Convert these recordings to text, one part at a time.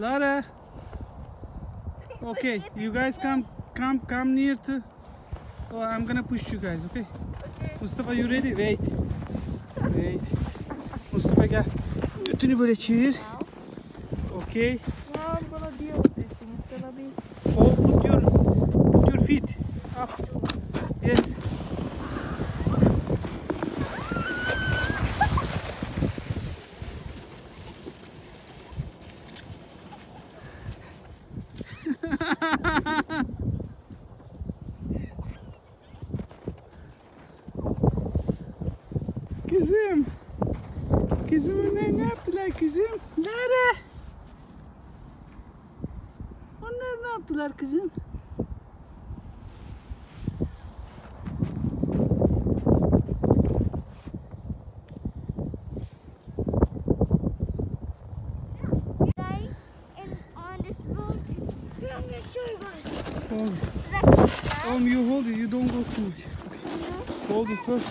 Lara. Okay, you guys come, come, come near to. Oh, I'm gonna push you guys. Okay. Mustafa, you ready? Wait. Wait. Mustafa gel. Götünü böyle çevir. Okay. Kızım. Kızım onlar ne yaptılar kızım? Lara. Onlar ne yaptılar kızım? I'm gonna you guys. Oğlum, That's oğlum you hold it, you don't go too much. Hold it first.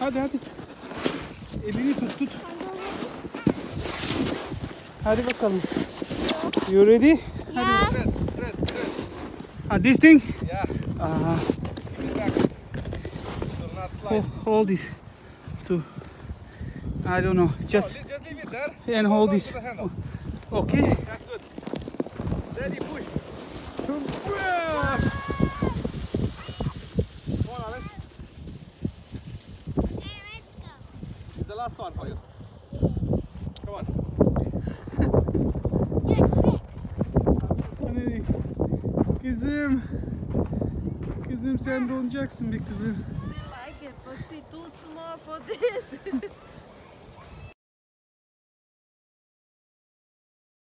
Hadi hadi. Elini tut tut. Hadi bakalım. You ready? Yeah. Red, red, red. Ah, this thing? Yeah, Ah, give it back. So not slide. ho- hold this. To, I don't know. Just No, just leave it there. and hold on this. the. Okay. That's good. Ready, push. Yeah. Come on, Alex. It's the last one for you. Come on. Hani, Kızım. Kızım sen donacaksın be kızım. She like it, but she too small for this.